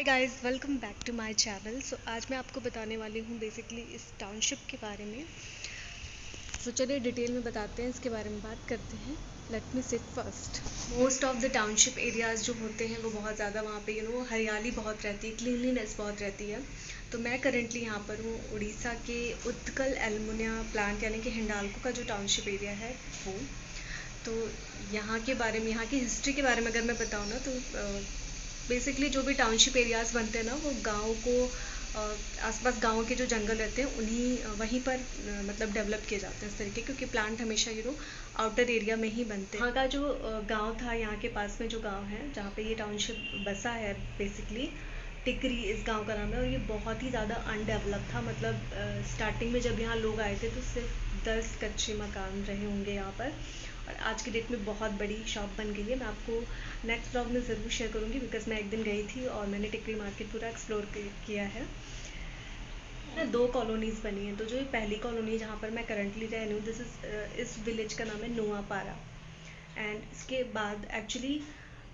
Hi guys welcome back to my channel so आज मैं आपको बताने वाली हूँ बेसिकली इस टाउनशिप के बारे में। सो so, चलिए डिटेल में बताते हैं इसके बारे में बात करते हैं। Let me sit first most of the township areas जो होते हैं वो बहुत ज़्यादा वहाँ पे यू नो हरियाली बहुत रहती है क्लीनलीनेस बहुत रहती है। तो मैं करेंटली यहाँ पर हूँ उड़ीसा के उत्कल एलमोनिया प्लांट यानी कि हिंडालको का जो टाउनशिप एरिया है वो। तो यहाँ के बारे में यहाँ की हिस्ट्री के बारे में अगर मैं बताऊँ ना तो बेसिकली जो भी टाउनशिप एरियाज़ बनते हैं ना, वो गाँव को आसपास गाँव के जो जंगल रहते हैं, उन्हीं वहीं पर मतलब डेवलप किए जाते हैं इस तरीके, क्योंकि प्लांट हमेशा यू नो आउटर एरिया में ही बनते हैं। यहाँ का जो गाँव था, यहाँ के पास में जो गाँव है, जहाँ पे ये टाउनशिप बसा है बेसिकली टिकरी इस गाँव का नाम है, और ये बहुत ही ज़्यादा अनडेवलप था मतलब स्टार्टिंग में जब यहाँ लोग आए थे तो सिर्फ़ दस कच्चे मकान रहे होंगे यहाँ पर। आज की डेट में बहुत बड़ी शॉप बन गई है। मैं आपको नेक्स्ट ब्लॉग में ज़रूर शेयर करूँगी बिकॉज़ मैं एक दिन गई थी और मैंने टिकरी मार्केट पूरा एक्सप्लोर किया है। ना दो कॉलोनीज़ बनी हैं। तो जो ये पहली कॉलोनी है जहाँ पर मैं करंटली रह रही हूँ दिस इज़ इस विलेज का नाम है नोआपारा एंड इसके बाद एक्चुअली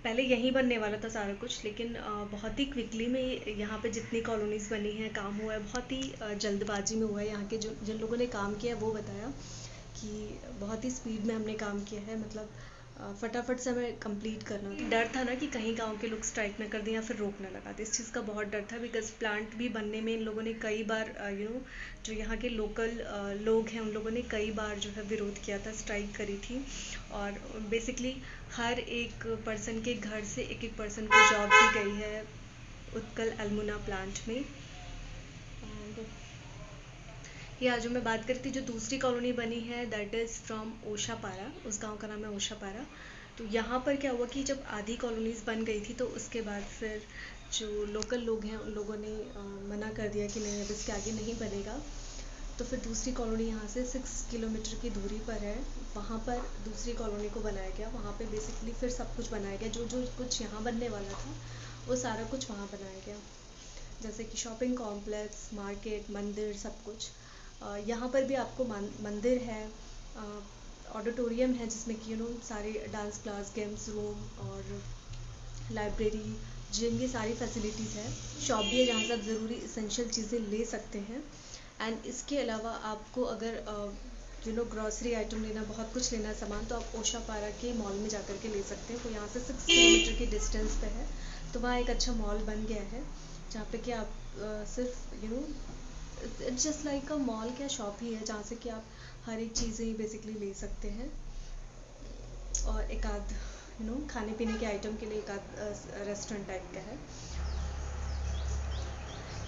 पहले यहीं बनने वाला था सारा कुछ, लेकिन बहुत ही क्विकली में यहाँ पे जितनी कॉलोनीज़ बनी हैं, काम हुआ है, बहुत ही जल्दबाजी में हुआ है यहाँ के जो, जिन लोगों ने काम किया है, वो बताया। कि बहुत ही स्पीड में हमने काम किया है मतलब फटाफट से हमें कंप्लीट करना था। डर था ना कि कहीं गाँव के लोग स्ट्राइक ना कर दें या फिर रोक ना लगा दें। इस चीज़ का बहुत डर था बिकॉज़ प्लांट भी बनने में इन लोगों ने कई बार यू नो जो यहाँ के लोकल लोग हैं, उन लोगों ने कई बार जो है विरोध किया था स्ट्राइक करी थी। और बेसिकली हर एक पर्सन के घर से एक एक पर्सन को जॉब दी गई है उत्कल अल्मुना प्लांट में। या जो मैं बात करती जो दूसरी कॉलोनी बनी है दैट इज़ फ्रॉम ओशापारा। उस गाँव का नाम है ओशापारा। तो यहाँ पर क्या हुआ कि जब आधी कॉलोनीज़ बन गई थी तो उसके बाद फिर जो लोकल लोग हैं उन लोगों ने आ, मना कर दिया कि नहीं अब इसके आगे नहीं बनेगा। तो फिर दूसरी कॉलोनी यहाँ से सिक्स किलोमीटर की दूरी पर है। वहाँ पर दूसरी कॉलोनी को बनाया गया। वहाँ पे बेसिकली फिर सब कुछ बनाया गया। जो जो कुछ यहाँ बनने वाला था वो सारा कुछ वहाँ बनाया गया। जैसे कि शॉपिंग कॉम्प्लेक्स मार्केट मंदिर सब कुछ। यहाँ पर भी आपको मंदिर है ऑडिटोरियम है जिसमें कि यू नो सारे डांस क्लास गेम्स रूम और लाइब्रेरी जिम की सारी फैसिलिटीज़ है। शॉप भी है जहाँ से आप ज़रूरी इसेंशियल चीज़ें ले सकते हैं। एंड इसके अलावा आपको अगर यू नो ग्रॉसरी आइटम लेना बहुत कुछ लेना है सामान तो आप ओशा पारा के मॉल में जा कर के ले सकते हैं। वो यहाँ से सिक्स किलोमीटर की डिस्टेंस पे है। तो वहाँ एक अच्छा मॉल बन गया है जहाँ पे कि आप आ, सिर्फ़ you know it's just like a mall क्या शॉप ही है जहाँ से कि आप हर एक चीज़ें ही बेसिकली ले सकते हैं। और एक आध यू नो खाने पीने के आइटम के लिए एक आध रेस्टोरेंट टाइप का है।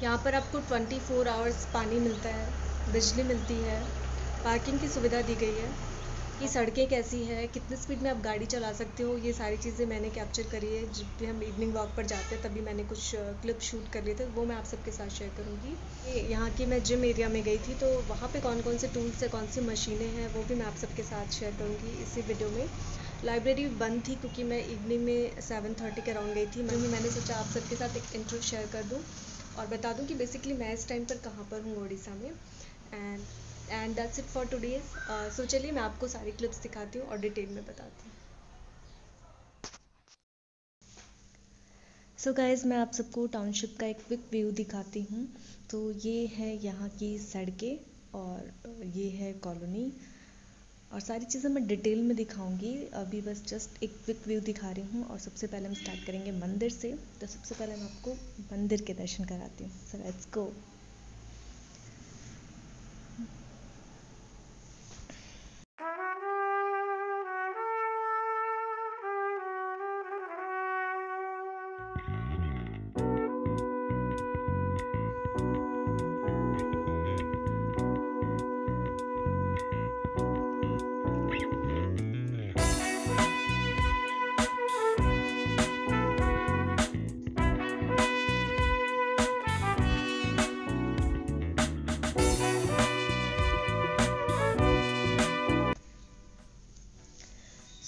यहाँ पर आपको 24 फोर आवर्स पानी मिलता है, बिजली मिलती है पार्किंग की सुविधा दी गई है। कि सड़कें कैसी हैं, कितने स्पीड में आप गाड़ी चला सकते हो, ये सारी चीज़ें मैंने कैप्चर करी है। जब भी हम इवनिंग वॉक पर जाते हैं, तभी मैंने कुछ क्लिप शूट कर लिए थे, वो मैं आप सबके साथ शेयर करूँगी। यहाँ की मैं जिम एरिया में गई थी तो वहाँ पे कौन कौन से टूल्स है कौन सी मशीनें हैं, वो भी मैं आप सबके साथ शेयर करूँगी इसी वीडियो में। लाइब्रेरी बंद थी क्योंकि मैं इवनिंग में सेवन थर्टी के अराउंड गई थी मैं मैंने सोचा आप सबके साथ एक इंट्रो शेयर कर दूँ और बता दूँ कि बेसिकली मैं इस टाइम पर कहाँ पर हूँ उड़ीसा में। And and that's it for today's so चलिए मैं आपको सारी क्लिप्स दिखाती हूँ और डिटेल में बताती हूँ। सो so गाइज़ मैं आप सबको टाउनशिप का एक क्विक व्यू दिखाती हूँ। तो ये है यहाँ की सड़कें और ये है कॉलोनी और सारी चीज़ें मैं डिटेल में दिखाऊँगी। अभी बस जस्ट एक क्विक व्यू दिखा रही हूँ और सबसे पहले हम स्टार्ट करेंगे मंदिर से। तो सबसे पहले मैं आपको मंदिर के दर्शन कराती हूँ। So let's go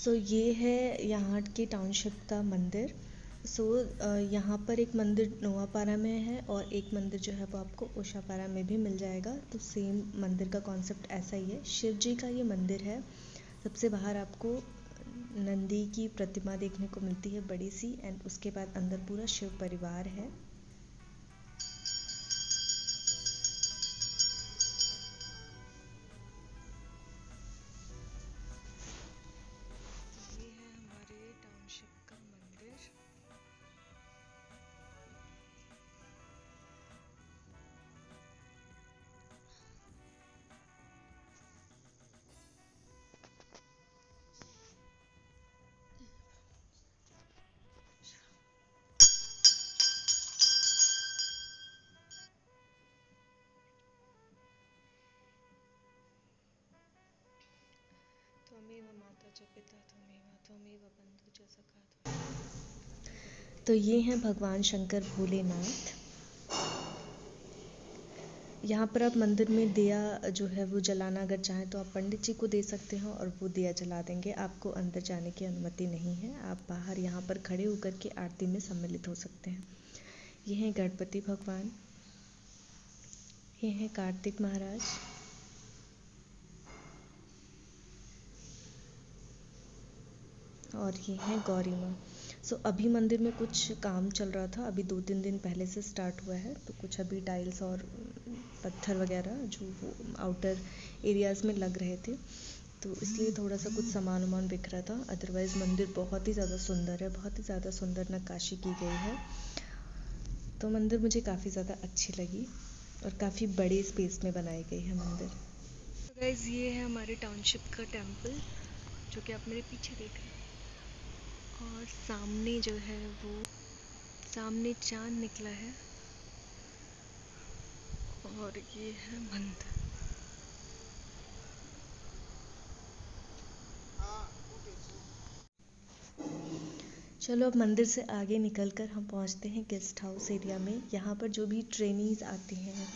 so so, ये है यहाँ के टाउनशिप का मंदिर. सो so, यहाँ पर एक मंदिर नोआपारा में है और एक मंदिर जो है वो आपको ओशापारा में भी मिल जाएगा. तो सेम मंदिर का कॉन्सेप्ट ऐसा ही है. शिव जी का ये मंदिर है. सबसे बाहर आपको नंदी की प्रतिमा देखने को मिलती है बड़ी सी एंड उसके बाद अंदर पूरा शिव परिवार है. तो ये हैं भगवान शंकर भोलेनाथ। यहाँ पर आप मंदिर में दिया जो है वो जलाना अगर चाहें तो आप पंडित जी को दे सकते हैं और वो दिया जला देंगे। आपको अंदर जाने की अनुमति नहीं है। आप बाहर यहाँ पर खड़े होकर के आरती में सम्मिलित हो सकते हैं। ये हैं गणपति भगवान। ये हैं कार्तिक महाराज। और ये हैं गौरी माँ। सो so, अभी मंदिर में कुछ काम चल रहा था। अभी दो तीन दिन पहले से स्टार्ट हुआ है। तो कुछ अभी टाइल्स और पत्थर वगैरह जो वो आउटर एरियाज़ में लग रहे थे। तो इसलिए थोड़ा सा कुछ सामान वामान बिक रहा था। अदरवाइज़ मंदिर बहुत ही ज़्यादा सुंदर है। बहुत ही ज़्यादा सुंदर नक्काशी की गई है। तो मंदिर मुझे काफ़ी ज़्यादा अच्छी लगी और काफ़ी बड़े स्पेस में बनाई गई है मंदिर। गाइज़ ये है हमारे टाउनशिप का टेंपल जो कि आप मेरे पीछे देख रहे हैं। और सामने जो है वो, सामने चाँद निकला है। और ये है मंदिर। चलो अब मंदिर से आगे निकलकर हम पहुँचते हैं गेस्ट हाउस एरिया में। यहाँ पर जो भी ट्रेनीज आती हैं,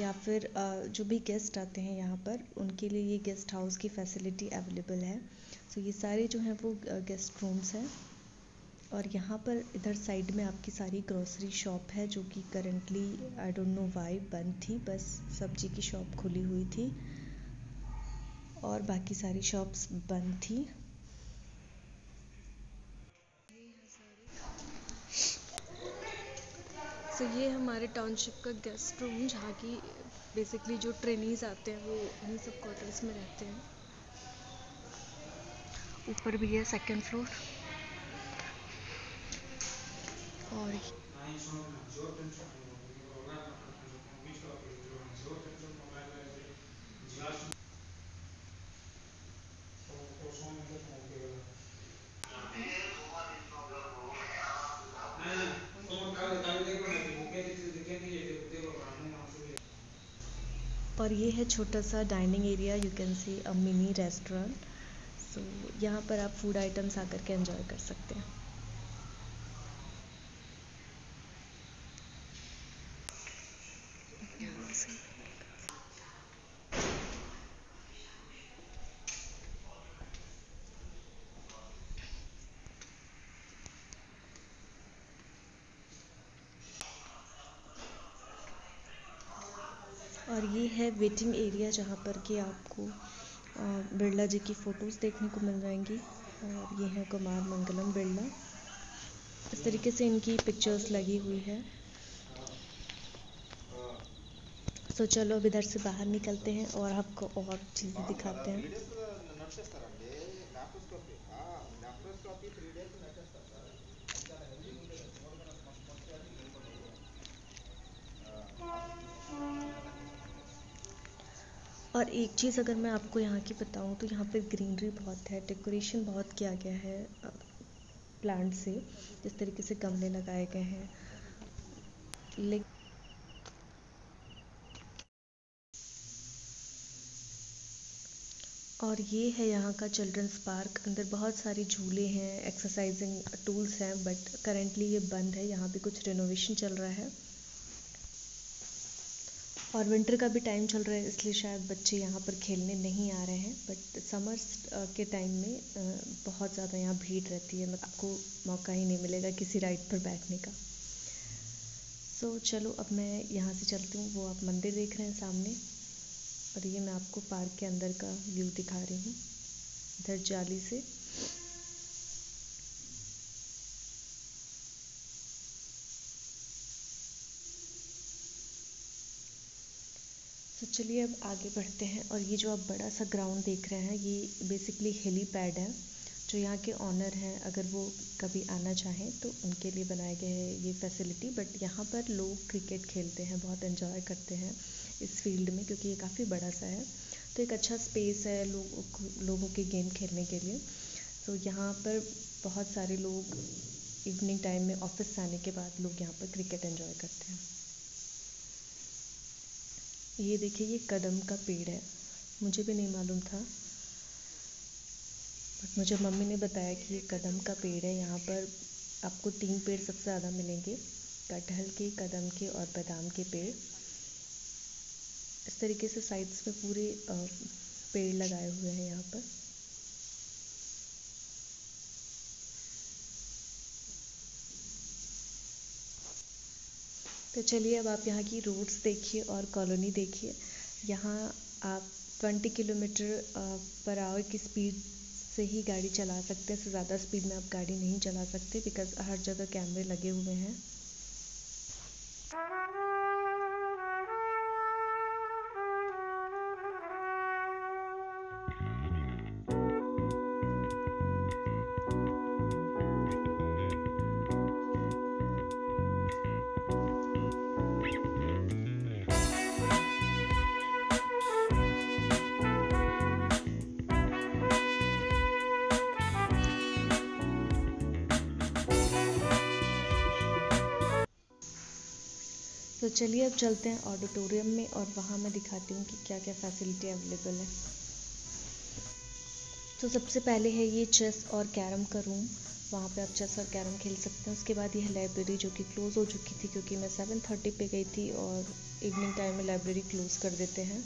या फिर जो भी गेस्ट आते हैं यहाँ पर, उनके लिए ये गेस्ट हाउस की फैसिलिटी अवेलेबल है। सो ये सारे जो हैं वो गेस्ट रूम्स हैं। और यहाँ पर इधर साइड में आपकी सारी ग्रोसरी शॉप है जो कि currently I don't know why बंद थी बस सब्ज़ी की शॉप खुली हुई थी। और बाकी सारी शॉप्स बंद थी। सो so, ये हमारे टाउनशिप का गेस्ट रूम जहाँ की बेसिकली जो ट्रेनीज आते हैं वो इन्हीं सब क्वार्टर्स में रहते हैं। ऊपर भी है सेकंड फ्लोर और और ये है छोटा सा dining area you can see a mini restaurant so so, यहाँ पर आप फ़ूड आइटम्स आकर के एंजॉय कर सकते हैं। और ये है वेटिंग एरिया जहाँ पर कि आपको बिरला जी की फ़ोटोज़ देखने को मिल जाएँगी। और ये है कुमार मंगलम बिरला। इस तरीके से इनकी पिक्चर्स लगी हुई है। तो चलो अब इधर से बाहर निकलते हैं और आपको और चीज़ें दिखाते हैं। और एक चीज़ अगर मैं आपको यहाँ की बताऊँ तो यहाँ पे ग्रीनरी बहुत है डेकोरेशन बहुत किया गया है प्लांट से, जिस तरीके से गमले लगाए गए हैं। लेकिन और ये है यहाँ का चिल्ड्रंस पार्क अंदर बहुत सारे झूले हैं एक्सरसाइजिंग टूल्स हैं बट करेंटली ये बंद है, यहाँ पे कुछ रिनोवेशन चल रहा है। और विंटर का भी टाइम चल रहा है इसलिए शायद बच्चे यहाँ पर खेलने नहीं आ रहे हैं बट समर्स के टाइम में बहुत ज़्यादा यहाँ भीड़ रहती है मतलब आपको मौका ही नहीं मिलेगा किसी राइड पर बैठने का। सो so, चलो अब मैं यहाँ से चलती हूँ वो आप मंदिर देख रहे हैं सामने और ये मैं आपको पार्क के अंदर का व्यू दिखा रही हूँ इधर जाली से। चलिए अब आगे बढ़ते हैं और ये जो आप बड़ा सा ग्राउंड देख रहे हैं, ये बेसिकली हेली पैड है, जो यहाँ के ऑनर हैं, अगर वो कभी आना चाहें तो उनके लिए बनाए गए हैं ये फैसिलिटी बट यहाँ पर लोग क्रिकेट खेलते हैं, बहुत इन्जॉय करते हैं इस फ़ील्ड में क्योंकि ये काफ़ी बड़ा सा है। तो एक अच्छा स्पेस है लोग लोगों के गेम खेलने के लिए। तो यहाँ पर बहुत सारे लोग इवनिंग टाइम में ऑफ़िस आने के बाद लोग यहाँ पर क्रिकेट एंजॉय करते हैं। ये देखिए, ये कदम का पेड़ है। मुझे भी नहीं मालूम था। बट मुझे मम्मी ने बताया कि ये कदम का पेड़ है। यहाँ पर आपको तीन पेड़ सबसे ज़्यादा मिलेंगे। कटहल के, कदम के और बादाम के पेड़। इस तरीके से साइड्स में पूरे पेड़ लगाए हुए हैं यहाँ पर। तो चलिए अब आप यहाँ की रोड्स देखिए और कॉलोनी देखिए। यहाँ आप 20 किलोमीटर पर आवर की स्पीड से ही गाड़ी चला सकते हैं। इससे ज़्यादा स्पीड में आप गाड़ी नहीं चला सकते बिकॉज़ हर जगह कैमरे लगे हुए हैं। तो चलिए अब चलते हैं ऑडिटोरियम में और वहाँ मैं दिखाती हूँ कि क्या क्या फैसिलिटी अवेलेबल है। तो सबसे पहले है ये चेस और कैरम का रूम वहाँ पे आप चेस और कैरम खेल सकते हैं। उसके बाद यह लाइब्रेरी जो कि क्लोज़ हो चुकी थी क्योंकि मैं सेवन थर्टी पे गई थी और इवनिंग टाइम में लाइब्रेरी क्लोज़ कर देते हैं।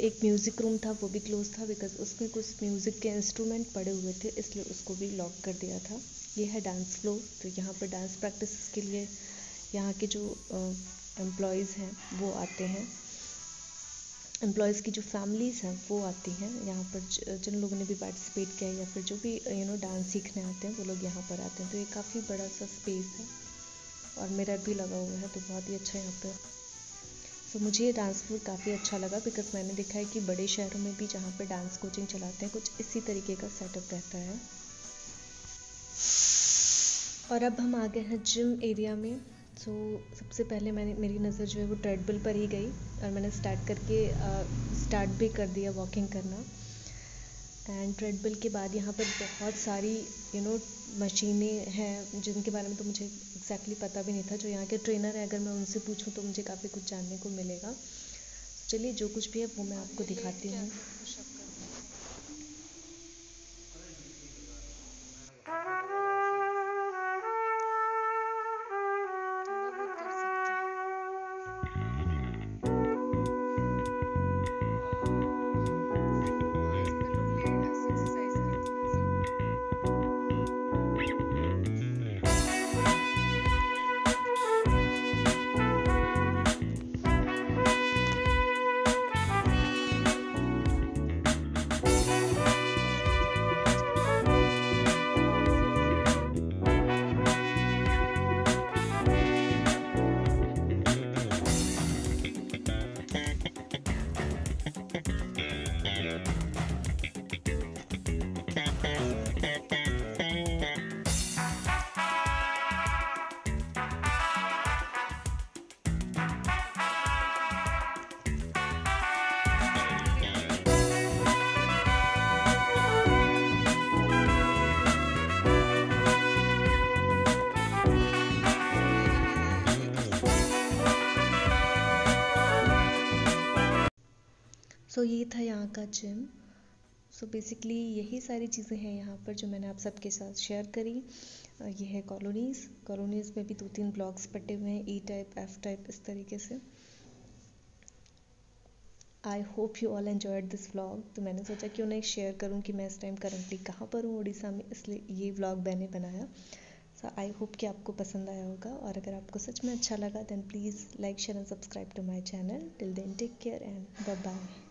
एक म्यूज़िक रूम था, वो भी क्लोज़ था बिकॉज़ उसमें कुछ म्यूज़िक के इंस्ट्रूमेंट पड़े हुए थे, इसलिए उसको भी लॉक कर दिया था। ये है डांस फ्लोर तो यहाँ पर डांस प्रैक्टिस के लिए यहाँ के जो एम्प्लॉयज़ हैं, वो आते हैं। एम्प्लॉयज़ की जो फैमिलीज़ हैं, वो आती हैं। यहाँ पर जिन लोगों ने भी पार्टिसिपेट किया है या फिर जो भी यू नो डांस सीखने आते हैं, वो लोग यहाँ पर आते हैं। तो ये काफ़ी बड़ा सा स्पेस है और मेरा भी लगा हुआ है तो बहुत ही अच्छा यहाँ पर तो मुझे ये डांस फ्लोर काफ़ी अच्छा लगा बिकॉज़ मैंने देखा है कि बड़े शहरों में भी जहाँ पर डांस कोचिंग चलाते हैं, कुछ इसी तरीके का सेटअप रहता है। और अब हम आ गए हैं जिम एरिया में। सो so, सबसे पहले मैंने मेरी नज़र जो है वो ट्रेडमिल पर ही गई और मैंने स्टार्ट करके स्टार्ट भी कर दिया वॉकिंग करना। एंड ट्रेडमिल के बाद यहाँ पर बहुत सारी यू नो मशीनें हैं जिनके बारे में तो मुझे एग्जैक्टली exactly पता भी नहीं था। जो यहाँ के ट्रेनर है अगर मैं उनसे पूछूँ तो मुझे काफ़ी कुछ जानने को मिलेगा। चलिए जो कुछ भी है वो मैं आपको दिखाती हूँ। So, ये था यहाँ का जिम सो बेसिकली यही सारी चीज़ें हैं यहाँ पर जो मैंने आप सबके साथ शेयर करी. ये है कॉलोनीज़ कॉलोनीज़ में भी दो तीन ब्लॉक्स पट्टे हुए हैं ई टाइप एफ़ टाइप इस तरीके से. I hope you all enjoyed this vlog तो मैंने सोचा क्यों नहीं शेयर करूँ कि मैं इस टाइम करंटली कहाँ पर हूँ उड़ीसा में इसलिए ये व्लॉग मैंने बनाया. सो आई होप कि आपको पसंद आया होगा और अगर आपको सच में अच्छा लगा then please like share and subscribe to my channel till then take care and bye bye